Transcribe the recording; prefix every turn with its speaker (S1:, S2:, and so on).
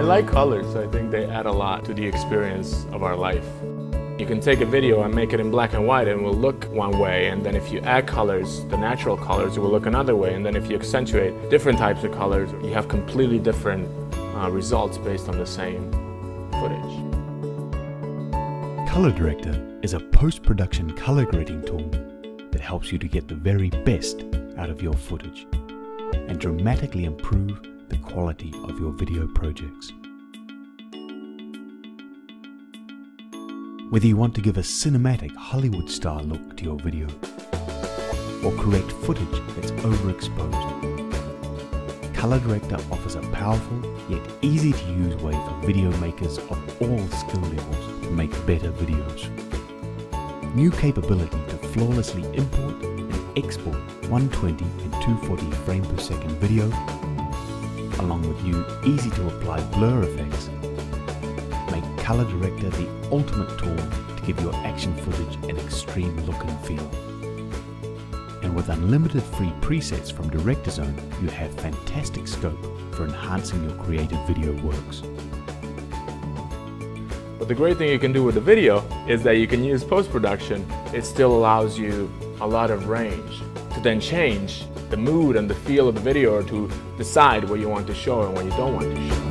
S1: I like colors. I think they add a lot to the experience of our life. You can take a video and make it in black and white and it will look one way and then if you add colors, the natural colors, it will look another way and then if you accentuate different types of colors, you have completely different uh, results based on the same footage.
S2: ColorDirector is a post-production color grading tool that helps you to get the very best out of your footage and dramatically improve the quality of your video projects. Whether you want to give a cinematic Hollywood style look to your video or correct footage that's overexposed, ColorDirector offers a powerful yet easy to use way for video makers of all skill levels to make better videos. New capability to flawlessly import and export 120 and 240 frame per second video, along with new easy to apply blur effects make ColorDirector the ultimate tool to give your action footage an extreme look and feel. And with unlimited free presets from DirectorZone, you have fantastic scope for enhancing your creative video works.
S1: But the great thing you can do with the video is that you can use post-production. It still allows you a lot of range to then change the mood and the feel of the video or to decide what you want to show and what you don't want to show.